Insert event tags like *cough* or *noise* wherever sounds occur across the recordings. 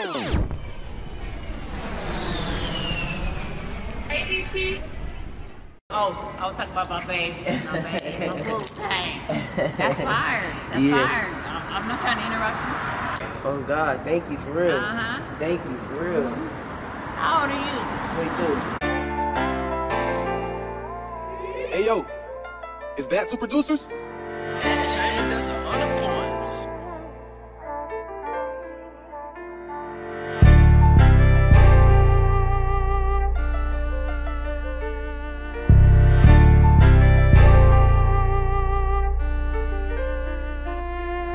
Oh, I was talking about my baby. My baby. My. *laughs* Hey, that's *laughs* fire. That's Yeah. fire. I'm, I'm not trying to interrupt you. Oh God, thank you for real. Uh-huh. Thank you for real. How old are you? 22. Hey yo, is that two producers?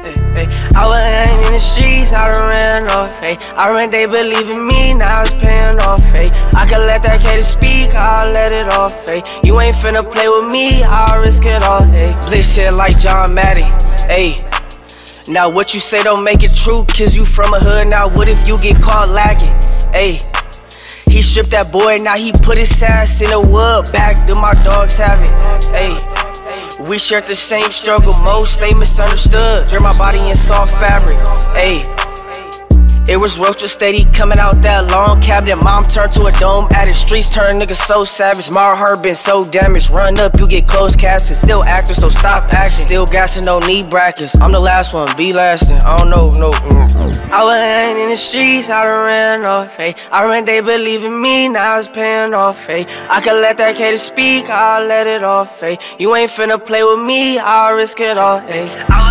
Hey, I was hanging in the streets, I ran off, hey. I ran, they believe in me, now it's paying off, hey. I can let that cater speak, I'll let it off, hey. You ain't finna play with me, I'll risk it all, hey. Blitz shit like John Madden, hey. Now what you say don't make it true, cause you from a hood, now what if you get caught lacking, hey. He stripped that boy, now he put his ass in the wood, back to my dogs have it, hey. We shared the same struggle, most they misunderstood. Turn my body in soft fabric, ayy. It was roaches steady coming out that long cabinet. Mom turned to a dome at the streets, turned niggas so savage. My heart been so damaged. Run up, you get closed casket. Still acting, so stop acting. Still gassing, no knee brackets. I'm the last one, be lasting. I don't know, no. mm. I was hanging in the streets, I done ran off, hey. I ran, they believe in me, now it's paying off, hey. I can let that cater speak, I'll let it off, hey. You ain't finna play with me, I'll risk it all, was